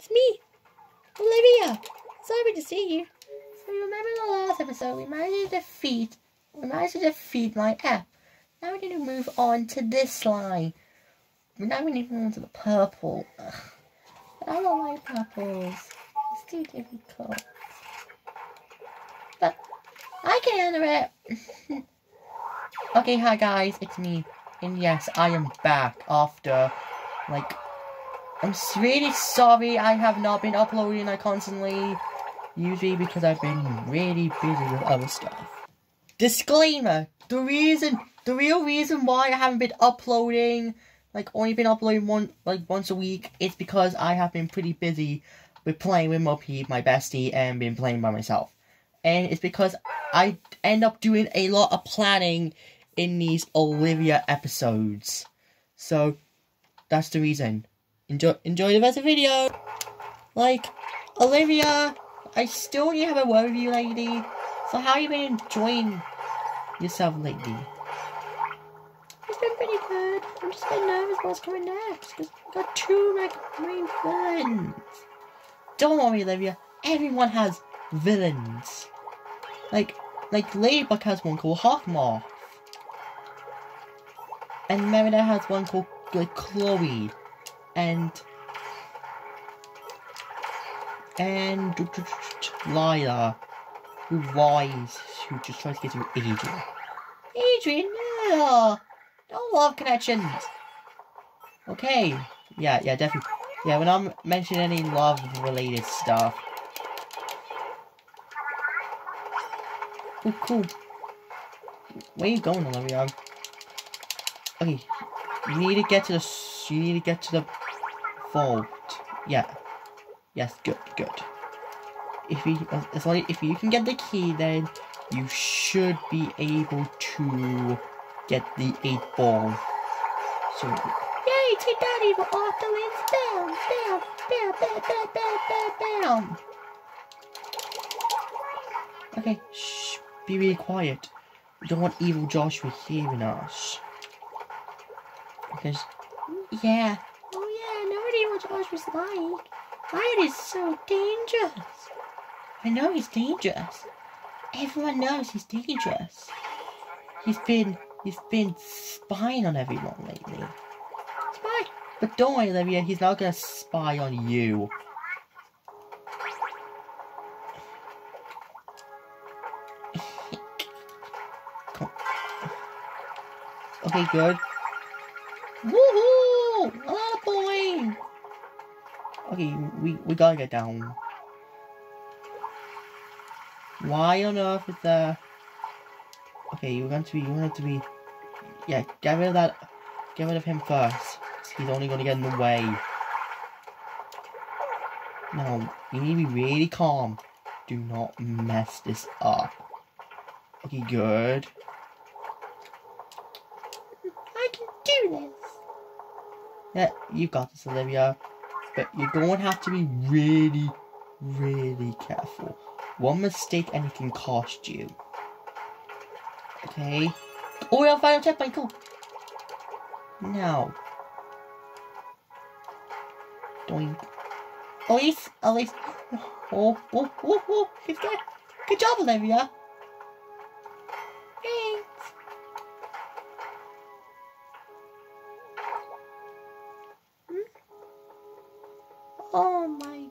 It's me, Olivia. Sorry to see you. So remember the last episode, we managed to defeat, we managed to defeat my app. Now we need to move on to this line. Now we need to move on to the purple. Ugh. I don't like purples. It's too difficult. But I can handle it. okay, hi guys, it's me. And yes, I am back after, like, I'm really sorry I have not been uploading like constantly. Usually because I've been really busy with other stuff. Disclaimer, the reason, the real reason why I haven't been uploading, like only been uploading one, like once a week, is because I have been pretty busy with playing with Moppy, my bestie, and been playing by myself. And it's because I end up doing a lot of planning in these Olivia episodes. So, that's the reason. Enjoy, enjoy the rest of the video. Like, Olivia, I still need to have a word with you, lady. So how you been enjoying yourself lately? It's been pretty good. I'm just a bit nervous what's coming next. Because I've got two like main villains. Don't worry, Olivia. Everyone has villains. Like, like Ladybug has one called Hawkmoth. And Merida has one called like Chloe. And and Lila, who lies, who just tries to get to Adrien. Adrien, no, no love connections. Okay, yeah, yeah, definitely. Yeah, when I'm mentioning any love-related stuff. Oh, cool. Where are you going, Olivia? Okay, you need to get to the. You need to get to the vault. Yeah. Yes, good, good. If you, uh, as long if you can get the key, then you should be able to get the eight ball. So, yay! Take that, evil Octolings! Down, down, down, down, down, down, down, down. Okay, shh. Be really quiet. We don't want evil Joshua hearing us. Because. Yeah, Evil Joshua's like. Ryan is so dangerous. I know he's dangerous. Everyone knows he's dangerous. He's been he's been spying on everyone lately. Spy? But don't worry, Olivia, he's not gonna spy on you. okay, good. Okay, we, we gotta get down. Why on earth is there... Okay, you're going to be, you want to be... Yeah, get rid of that, get rid of him first. He's only gonna get in the way. No, you need to be really calm. Do not mess this up. Okay, good. I can do this. Yeah, you got this, Olivia. But you're going to have to be really, really careful. One mistake and it can cost you. Okay? Oh, we have final checkpoint, cool. Now. Doink. At least. Oh, oh, oh, oh, good, good. Good job, Olivia. Oh my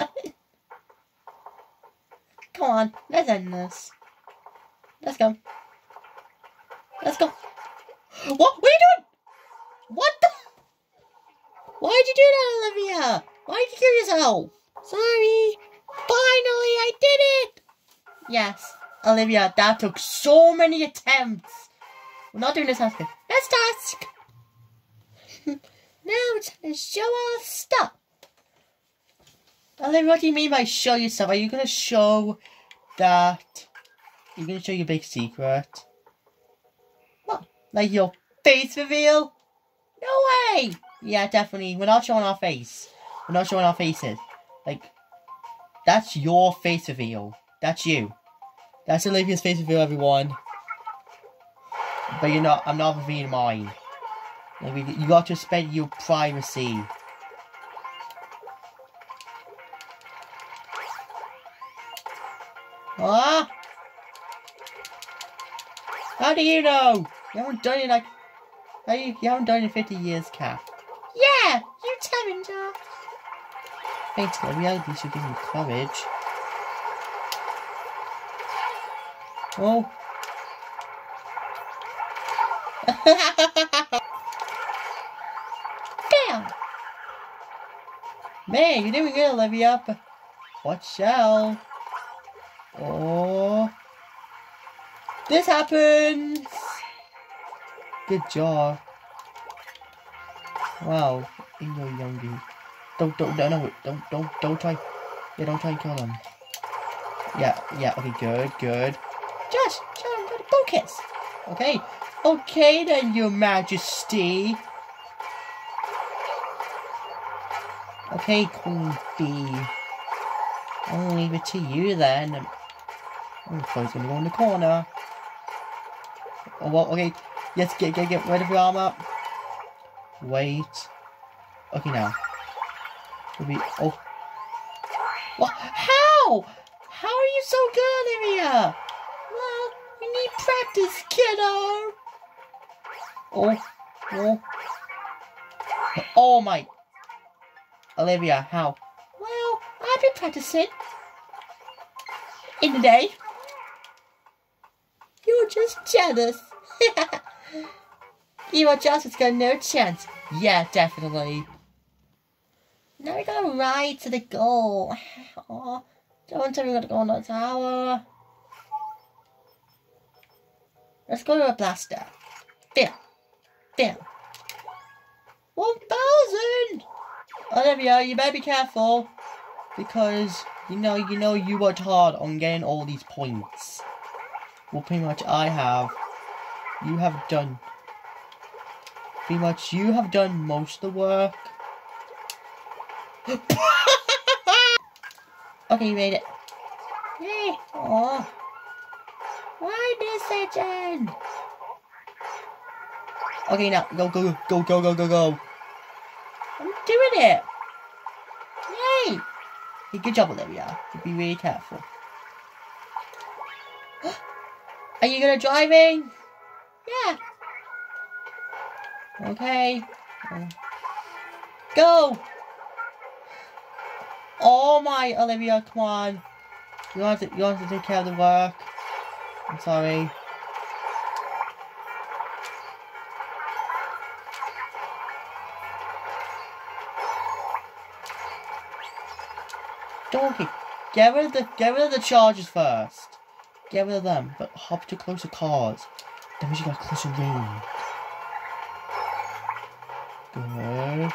god. Come on, let's end this. Let's go. Let's go. What? What are you doing? What the? Why'd you do that, Olivia? Why'd you kill yourself? Sorry. Finally, I did it. Yes, Olivia, that took so many attempts. We're not doing this task. Next task. now it's time to show our stuff. Olivia, what do you mean by show yourself? Are you gonna show that? You're gonna show your big secret? What? Like your face reveal? No way! Yeah, definitely. We're not showing our face. We're not showing our faces. Like, that's your face reveal. That's you. That's Olivia's face reveal, everyone. But you're not. I'm not revealing mine. Like, you got to respect your privacy. How do you know? You haven't done it like... You, you haven't done it in 50 years, Cat. Yeah! You tell him, Joe. Thanks, the reality should give me courage. Oh. Damn! Man, you're doing good, Olivia. But watch out. Oh. This happens! Good job. Wow, know, youngie. Don't, don't, no, no, don't, don't, don't try. Yeah, don't try and kill him. Yeah, yeah, okay, good, good. Josh, John, got a focus. Okay, okay then, your majesty. Okay, Queen Bee. I'll leave it to you then. Oh, Chloe's gonna go in the corner. Oh, well, okay. Yes, get, get, get rid of your armor. Wait. Okay, now. Maybe, oh. What? How? How are you so good, Olivia? Well, you need practice, kiddo. Oh, oh. Oh, my. Olivia, how? Well, I've been practicing. In the day. Just jealous. you are just has got no chance. Yeah, definitely. Now we gotta ride to the goal. Oh, don't tell me we gotta go on the tower. Let's go to a blaster. Oh, there. There. 1,000! Olivia, you better be careful. Because, you know, you know you worked hard on getting all these points. Well, pretty much I have. You have done. Pretty much you have done most of the work. okay, you made it. Yay! Aw. Why agent? Okay, now go, go, go, go, go, go, go. I'm doing it. Yay! Hey, good job, Olivia. Be really careful. Are you gonna drive in? Yeah. Okay. Go! Oh my, Olivia, come on. You want to, you want to take care of the work. I'm sorry. Don't get rid of the get rid of the charges first. Get rid of them, but hop to closer cars. Then we should get closer range. Good.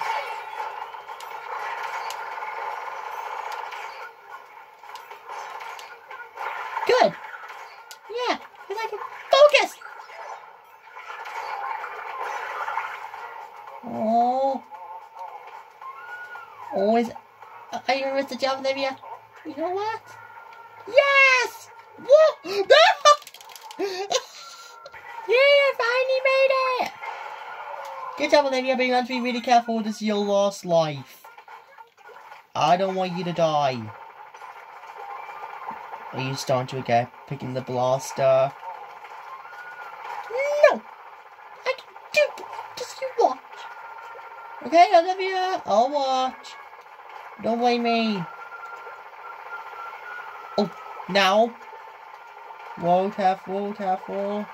Good. Yeah, because I can focus. Oh. Always. You with the job, Olivia? You know what? Yeah, I finally made it! Good job, Olivia, but you have to be really careful. This is your last life. I don't want you to die. Are you starting to get picking the blaster? No! I can do it! Just you watch. Okay, Olivia, I'll watch. Don't blame me. Oh, now. Whoa, careful, careful.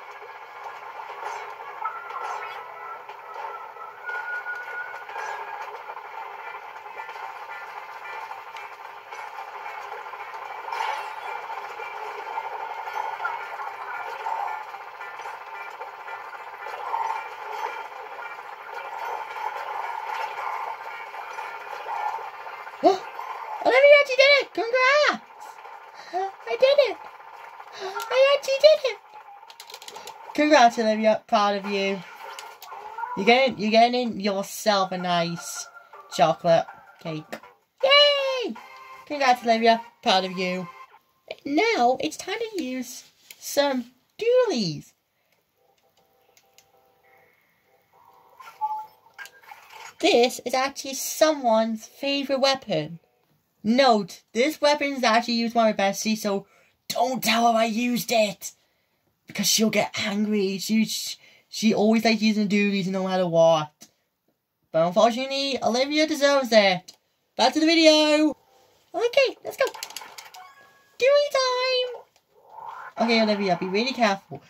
Oh, Olivia actually did it! Congrats! I did it! I actually did it! Congrats, Olivia. Proud of you. You're getting, you're getting yourself a nice chocolate cake. Yay! Congrats, Olivia. Proud of you. Now, it's time to use some Dualies. This is actually someone's favorite weapon. Note, this weapon is actually used by my bestie, so Don't tell her I used it! Because she'll get angry. She, she always likes using doodies no matter what. But unfortunately, Olivia deserves it. Back to the video! Okay, let's go. Dewey time! Okay, Olivia, be really careful.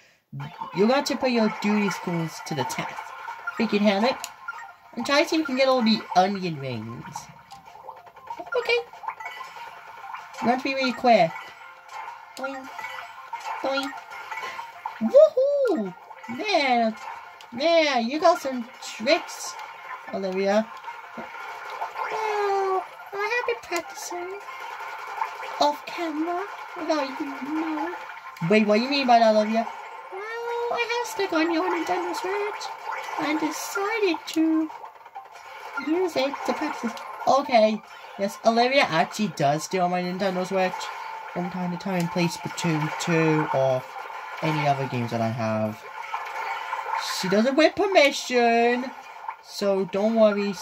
You're going to put your duty skills to the test. Freaking helmet. And try to see if we can get all the onion rings. Okay. You want to be really quick. Boing. Boing. Woohoo! Man, man, you got some tricks, Olivia. Well, I have been practicing off camera without you know. Wait, what do you mean by that, Olivia? Well, I have stuck on your Nintendo Switch and decided to use it to practice. Okay. Yes, Olivia actually does steal my Nintendo Switch from time to time and play Splatoon 2 or any other games that I have. She does it with permission, so don't worry.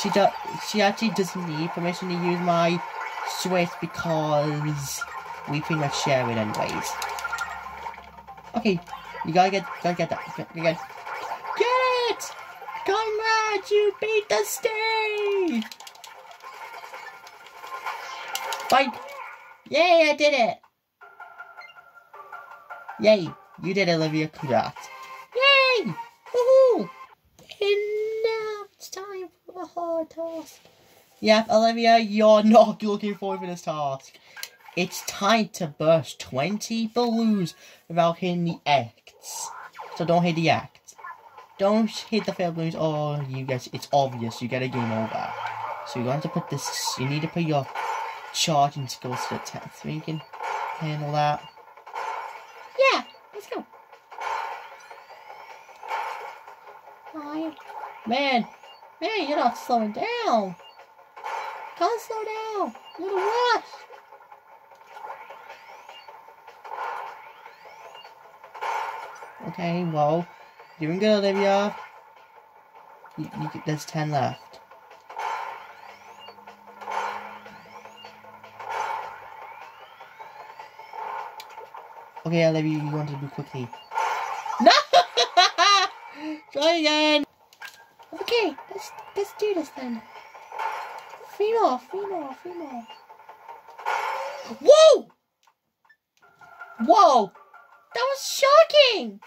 She does. She actually doesn't need permission to use my Switch because we pretty much share it anyways. Okay, you gotta get, gotta get that. Get, get, it! Comrade, you beat the stage! Fight! Yay, I did it! Yay, you did Olivia. Congrats. Yay! Woohoo! And now it's time for a hard task. Yep, Olivia, you're not looking forward for this task. It's time to burst 20 balloons without hitting the X. So don't hit the X. Don't hit the failed balloons or you guys, it's obvious, you get a game over. So you're going to put this, you need to put your charging skills to the test. So you can handle that. Yeah, let's go. Fine. Man, man, you're not slowing down. Can't slow down. You're the rush. Okay, well, doing good, Olivia. You, you, there's 10 left. Okay, Olivia, you want to do quickly. No! Try again! Let's do this then. Three more, three more, three more. Whoa! Whoa! That was shocking!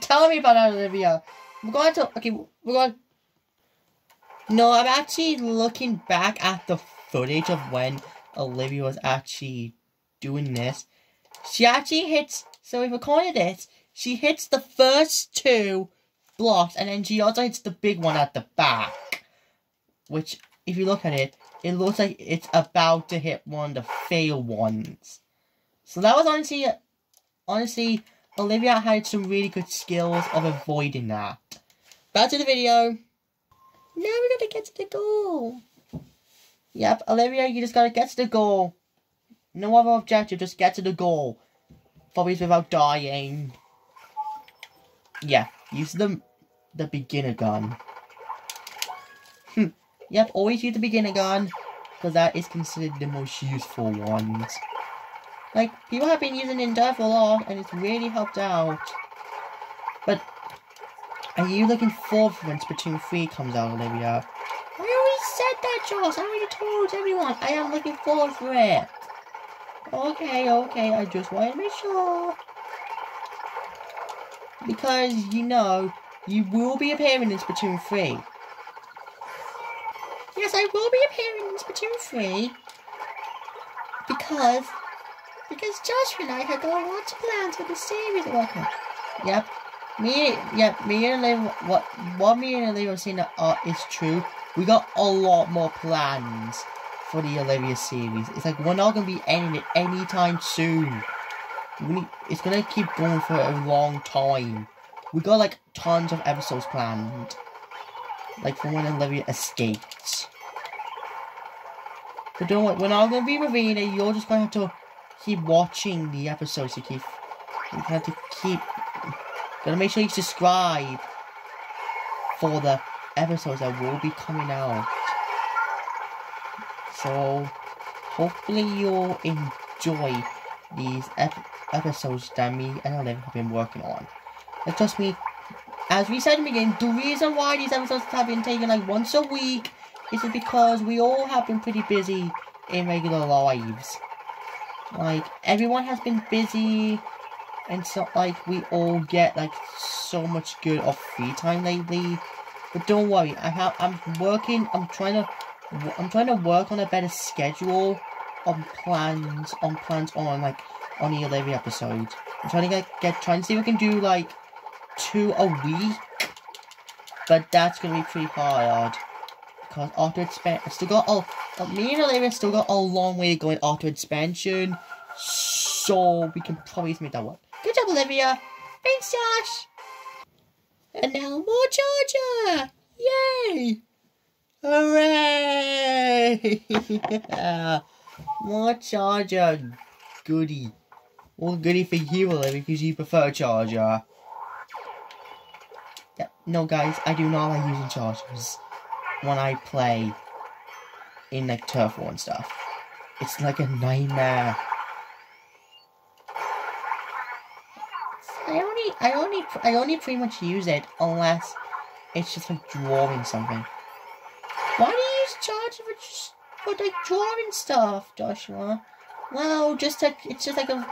Tell me about that, Olivia. We're going to. Okay, we're going. No, I'm actually looking back at the footage of when Olivia was actually doing this. She actually hits. So we're calling this, she hits the first two blocks, and then she also hits the big one at the back. Which, if you look at it, it looks like it's about to hit one of the fail ones. So that was honestly, honestly, Olivia had some really good skills of avoiding that. Back to the video. Now we're gonna get to the goal. Yep, Olivia, you just gotta get to the goal. No other objective, just get to the goal. Probably without dying. Yeah, use the, the beginner gun. Hmm. yep, always use the beginner gun. Because that is considered the most useful ones. Like, people have been using it for a lot, and it's really helped out. But, are you looking forward when Splatoon 3 comes out, Olivia? I already said that, Josh. I already told everyone. I am looking forward for it. Okay, okay, I just want to make sure. Because, you know, you will be appearing in Splatoon 3. Yes, I will be appearing in Splatoon 3. Because, because Joshua and I have got lots of plans for the series working. Yep. Me, yep, me and Liv, what, what me and Liv have seen uh, is true. We got a lot more plans for the Olivia series. It's like we're not gonna be ending it anytime soon. Need, it's gonna keep going for a long time. We got like tons of episodes planned. Like from when Olivia escaped. But don't worry, we're not gonna be revealing it. You're just gonna have to keep watching the episodes to keep. You have to keep. Gotta make sure you subscribe for the episodes that will be coming out. So, hopefully you'll enjoy these ep- episodes that me and Olivia have been working on. Trust me, as we said in the beginning, the reason why these episodes have been taken like once a week is because we all have been pretty busy in regular lives. Like everyone has been busy, and so like we all get like so much good of free time lately. But don't worry, I have I'm working. I'm trying to I'm trying to work on a better schedule on plans on plans on like on the Olivia episodes. I'm trying to get get trying to see if we can do like two a week, but that's gonna be pretty hard because Octo Expansion, still got oh, me and Olivia still got a long way to go in Octo Expansion, so we can probably make that work. Good job, Olivia. Thanks, Josh. And now more charger! Yay! Hooray! yeah. More charger. Goody. Well, goody for you, Olivia, because you prefer charger. No, guys, I do not like using chargers when I play in like turf war and stuff. It's like a nightmare. I only, I only, I only pretty much use it unless it's just like drawing something. Why do you use charger for just for like drawing stuff, Joshua? Well, just like it's just like a,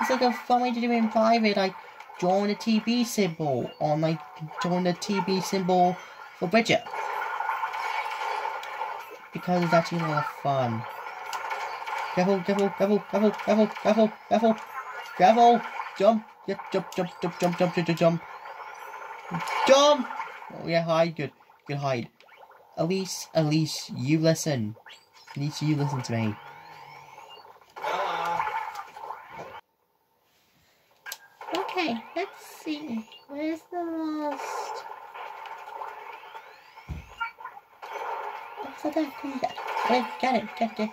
it's like a fun way to do it in private, like drawing the TB symbol on like drawing the TB symbol for Bridget because it's actually a lot of fun. Careful, careful, careful, careful, careful, careful, careful, careful, jump, yeah, jump, jump, jump, jump, jump, jump, jump, jump. Oh yeah, hide, good, good hide. Elise, Elise, you listen. Least you listen to me. Okay, let's see. Where's the last? So there, come get, get, it, get it,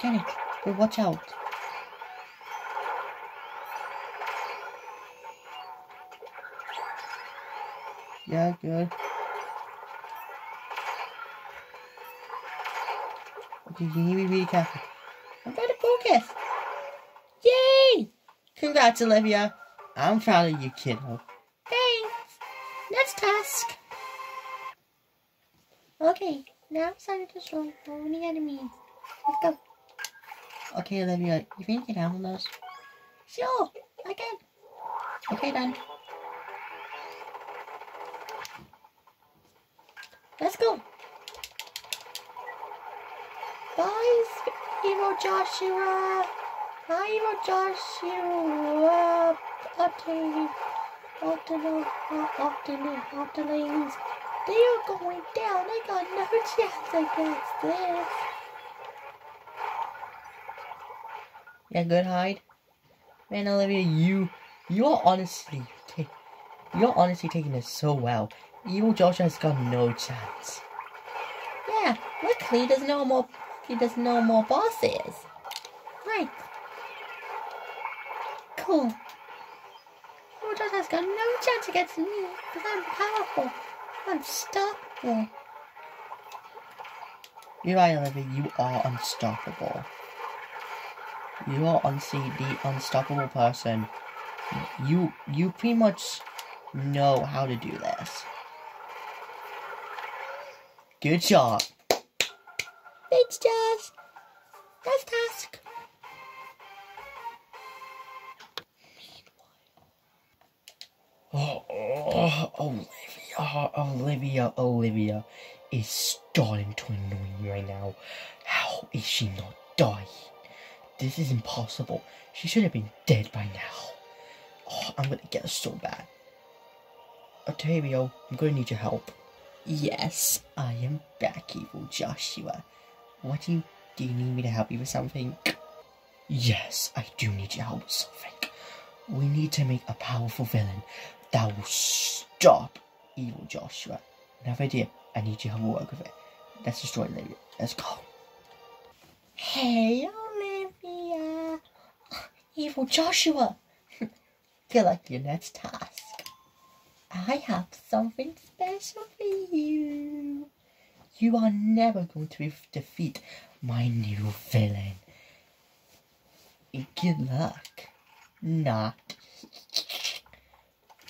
get it. But watch out. Yeah, good. Okay, you need to be really careful. I'm trying to focus. Yay! Congrats, Olivia. I'm proud of you, kiddo. Thanks. Next task. Okay, now it's time to destroy all the enemies. Let's go. Okay, Olivia, you think you can handle those? Sure, I can. Okay, then. Let's go. Bye, evil Joshua. Bye, evil Joshua. Octave. Octave. Octave. Octave. They are going down. I got no chance against this. Yeah, good hide. Man, Olivia, you, you're honestly, you're honestly taking this so well. Evil Joshua has got no chance. Yeah, luckily there's no more. There's no more bosses. Right. Cool. Evil Joshua's got no chance against me because I'm powerful. Unstoppable. You're right, Olivia, you are unstoppable. You are honestly the unstoppable person. You, you pretty much know how to do this. Good job. Thanks, Josh. Next task. Oh, oh, oh, oh Olivia, Olivia, Olivia is starting to annoy me right now. How is she not dying? This is impossible. She should have been dead by now. Oh, I'm gonna get her so bad. Octavio, I'm gonna need your help. Yes, I am back, evil Joshua. What do you do? You need me to help you with something? Yes, I do need your help with something. We need to make a powerful villain that will stop evil Joshua. Another idea. I need help to work with it. Let's destroy Olivia. Let's go. Hey, Olivia. Evil Joshua. Good luck your next task. I have something special for you. You are never going to defeat my new villain. Good luck. Not.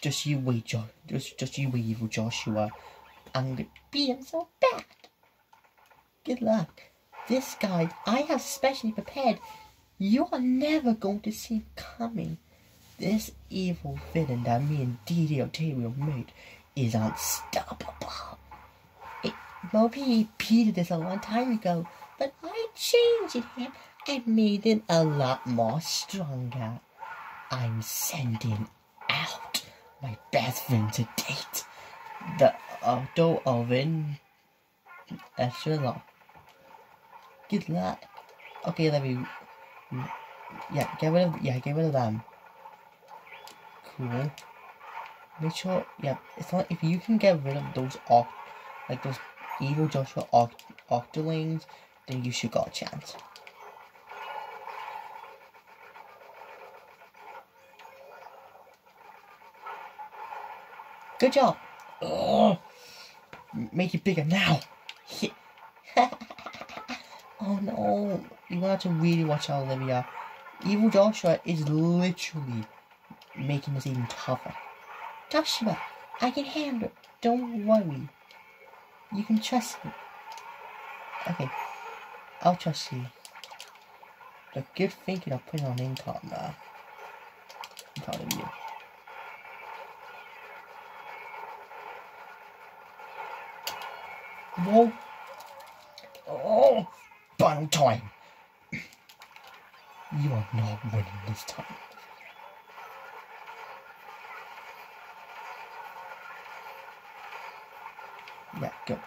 Just you wait, jo- just, just you wait, evil Joshua. I'm gonna beat him so bad. Good luck. This guy I have specially prepared. You are never going to see coming. This evil villain that me and DJ Octavio made is unstoppable. It, Moby repeated this a long time ago, but I changed him and made him a lot more stronger. I'm sending my best friend to date, the Octo Oven echelon. Good luck. Okay, let me. Yeah, get rid of. Yeah, get rid of them. Cool. Make sure. Yeah, it's not. If you can get rid of those oct, like those evil Joshua oct, octolings, then you should got a chance. Good job. Oh, make it bigger now. oh no. You have to really watch out, Olivia. Evil Joshua is literally making this even tougher. Joshua, I can handle it. Don't worry. You can trust me. Okay. I'll trust you. But good thinking of putting on income now. I'm proud of you. Whoa. Oh, final time. You are not winning this time. Yeah, go.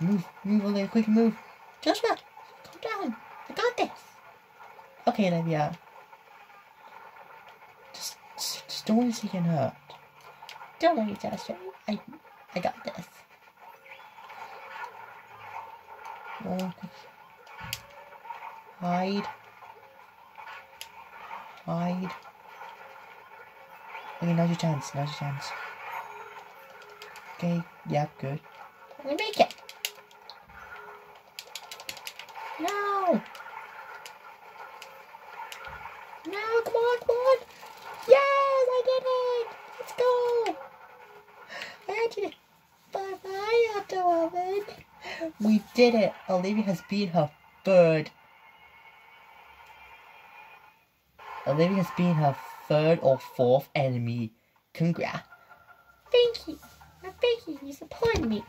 Move, move, Olivia, quick move. Joshua, calm down. I got this. Okay, Olivia. Just, just, just don't want to see get hurt. Don't worry, Joshua. I, I got this. Oh, hide. Hide. Okay, now's your chance. Now's your chance. Okay, yeah, good. We make it. No. No, come on, come on. Yes, I did it. Let's go. I actually. Bye bye, Octo Oven. We did it. Olivia has beat her third. Olivia has been her third or fourth enemy. Congrats. Thank you. Thank you. You supported me.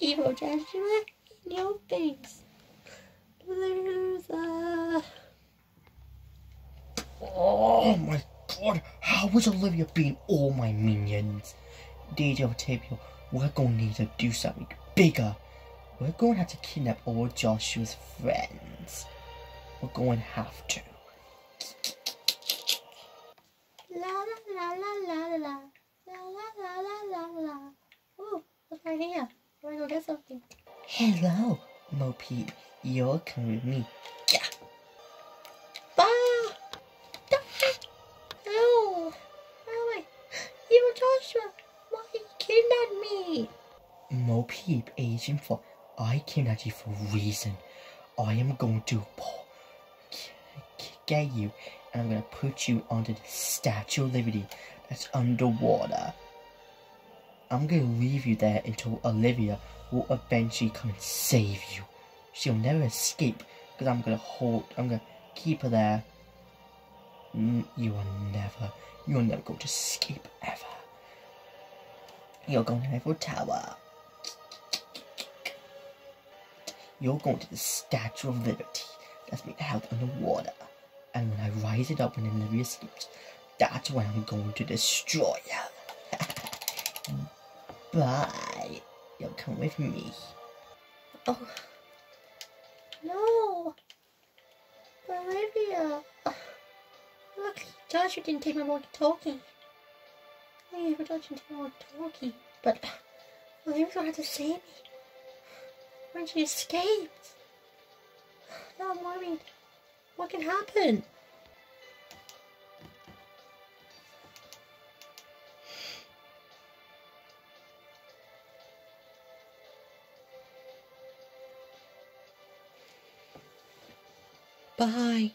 Evil Joshua, no thanks. Loser. Oh my god, how was Olivia beating all my minions? DJ Octavio, we're going to need to do something bigger. We're going to have to kidnap all Joshua's friends. We're going to have to. La la la la la la la la la la la la. Ooh, look right here. I'm gonna go get something. Hello, Mopeep. You're coming with me. Agent for I kidnapped you for a reason. I am going to get you and I'm going to put you under the Statue of Liberty that's underwater. I'm going to leave you there until Olivia will eventually come and save you. She'll never escape because I'm going to hold, I'm going to keep her there. Mm, You are never, you're never going to escape ever. You're going to Eiffel Tower. You're going to the Statue of Liberty that's been held underwater. And when I rise it up when Olivia escapes, that's when I'm going to destroy her. Bye. You'll come with me. Oh. No! Olivia! Look, Joshua didn't take my walkie-talkie. I never Joshua didn't take my walkie-talkie. But Olivia's gonna have to save me. When she escaped. Now I'm worried. What can happen? Bye.